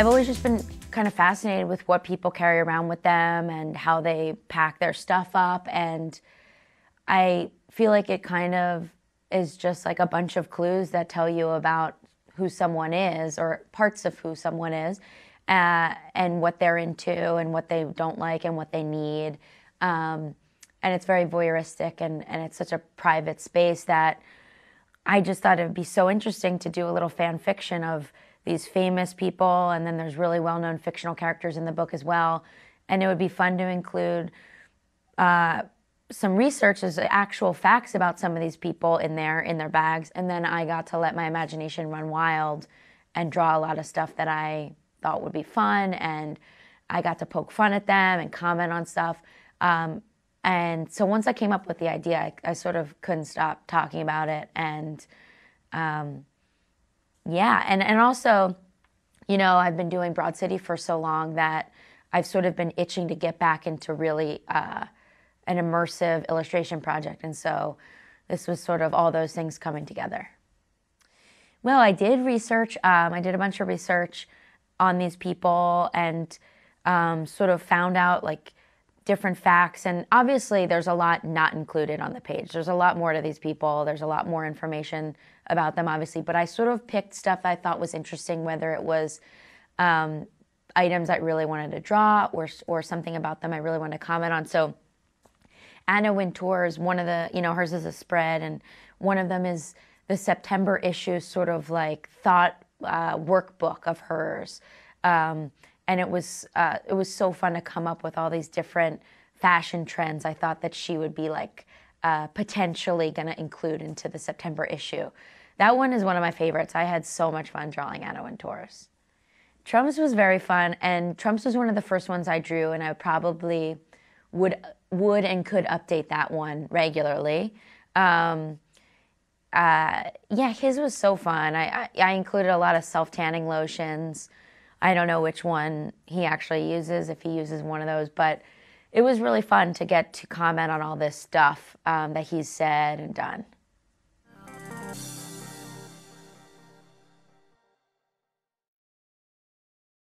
I've always just been kind of fascinated with what people carry around with them and how they pack their stuff up. And I feel like it kind of is just like a bunch of clues that tell you about who someone is or parts of who someone is uh, and what they're into and what they don't like and what they need. Um, and it's very voyeuristic and, and it's such a private space that I just thought it would be so interesting to do a little fan fiction of these famous people, and then there's really well known fictional characters in the book as well. And it would be fun to include uh, some research as actual facts about some of these people in there in their bags, and then I got to let my imagination run wild and draw a lot of stuff that I thought would be fun, and I got to poke fun at them and comment on stuff. Um, and so once I came up with the idea, I, I sort of couldn't stop talking about it. And um, yeah, and, and also, you know, I've been doing Broad City for so long that I've sort of been itching to get back into really uh, an immersive illustration project. And so this was sort of all those things coming together. Well, I did research, um, I did a bunch of research on these people and um, sort of found out like different facts. And obviously, there's a lot not included on the page. There's a lot more to these people, there's a lot more information about them, obviously. But I sort of picked stuff I thought was interesting, whether it was um, items I really wanted to draw or, or something about them I really wanted to comment on. So, Anna Wintour's one of the, you know, hers is a spread, and one of them is the September issue, sort of like thought uh, workbook of hers. Um, and it was uh, it was so fun to come up with all these different fashion trends. I thought that she would be like uh, potentially going to include into the September issue. That one is one of my favorites. I had so much fun drawing Anna Wintour's. Trump's was very fun, and Trump's was one of the first ones I drew, and I probably would would and could update that one regularly. Um, uh, yeah, his was so fun. I, I, I included a lot of self tanning lotions. I don't know which one he actually uses, if he uses one of those, but it was really fun to get to comment on all this stuff um, that he's said and done.